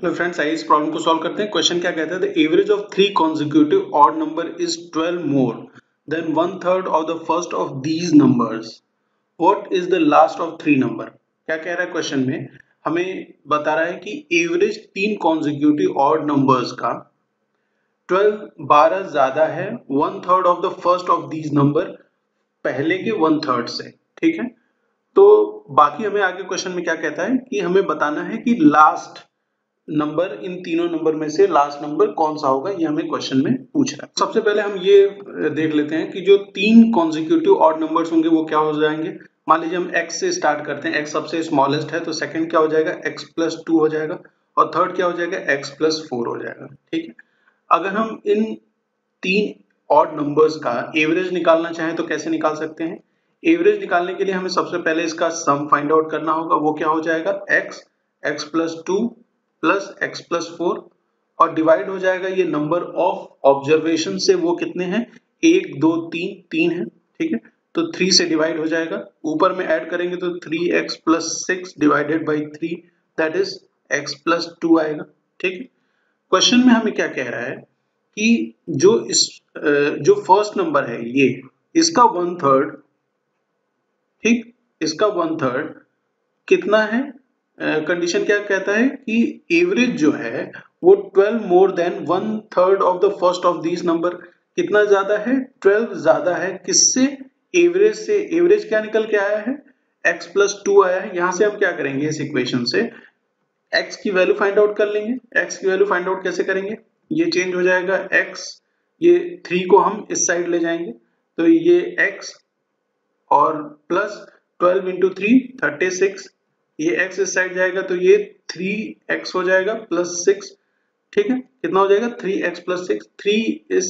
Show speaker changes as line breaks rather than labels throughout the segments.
Hello friends आइए इस problem को सॉल्व करते हैं। क्वेश्चन क्या कहता है? The average of three consecutive odd number is 12 more than one third of the first of these numbers what is the last of three number क्या कह रहा है क्वेश्चन में? हमें बता रहा है कि एवरेज तीन कॉन्जिक्यूटिव ऑड नंबर्स का 12 बारह ज़्यादा है one third of the first of these number पहले के वन थर्ड से। ठीक है? तो बाकी हमें आगे क्वेश्चन में क्या कहता है कि हमें बताना है कि लास्ट नंबर, इन तीनों नंबर में से लास्ट नंबर कौन सा होगा, ये हमें क्वेश्चन में पूछ रहा है। सबसे पहले हम ये देख लेते हैं कि जो तीन कॉन्जिक्यूटिव ऑड नंबर्स होंगे, वो क्या हो जाएँगे? मान लीजिए हम x से स्टार्ट करते हैं, x सबसे स्मॉलेस्ट है तो सेकंड क्या हो जाएगा? x प्लस टू हो जाएगा, और थर्ड क्या हो जाएगा? x प्लस फोर हो जाएगा, ठीक है? अगर हम इन तीन ऑड नंबर्स का एवरेज निकालना चाहें तो कैसे निकाल सकते हैं? एवरेज निकालने के लिए हमें सबसे पहले इसका सम फाइंड आउट करना होगा, वो क्या हो जाएगा? x x plus two plus x plus four और डिवाइड हो जाएगा ये नंबर ऑफ़ ऑब्जर्वेशन से वो कितने हैं? एक, दो, तीन तीन है, ठीक है? तो थ्री से डिवाइड हो जाएगा। ऊपर में ऐड करेंगे तो three x plus six divided by three that is x plus two आएगा, ठीक है? क्वेश्चन में हमें क्या कह रहा है कि जो इस जो फ़र्स्ट नंबर है ये, इसका वन थर्ड ठीक? इसका वन थर्ड कितना है? कंडीशन क्या कहता है कि एवरेज जो है, वो 12 more than one third of the first of this number कितना ज़्यादा है? 12 ज़्यादा है। किससे? एवरेज से। एवरेज क्या निकल के आया है? x प्लस टू आया है। यहाँ से हम क्या करेंगे इस इक्वेशन से? x की वैल्यू फाइंड आउट कर लेंगे। x की वैल्यू फाइंड आउट कैसे करेंगे? ये चेंज हो जाएगा x ये थ्री को हम इस साइड ले जाएँगे। तो ये x और plus twelve into three thirty six ये x इस साइड जाएगा तो ये थ्री एक्स हो जाएगा प्लस सिक्स ठीक है? कितना हो जाएगा? Three x plus six three इस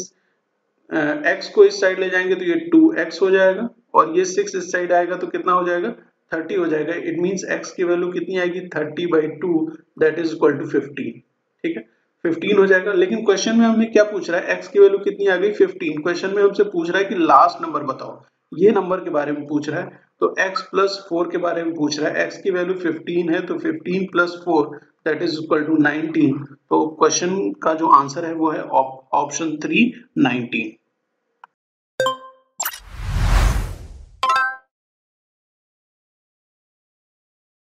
एक्स को इस साइड ले जाएँगे तो ये टू एक्स हो जाएगा और ये सिक्स इस साइड आएगा तो कितना हो जाएगा? थर्टी हो जाएगा। इट मीन्स एक्स की वैल्यू कितनी आएगी? Thirty by two that is equal to fifteen ठीक है? फिफ्टीन हो जाएगा। लेकिन क्वेश्चन में हमें क्या पूछ रहा है? एक्स की वैल्यू कितनी आ गई? फिफ्टीन क्वेश्चन में हमसे पूछ रहा है कि लास्ट नंबर बताओ। ये नंबर के बारे में पूछ रहा है तो x प्लस फोर के बारे में पूछ रहा है। x की वैल्यू 15 है तो 15 plus four that is equal to 19 तो क्वेश्चन का जो आंसर है, वो है ऑप्शन थ्री 19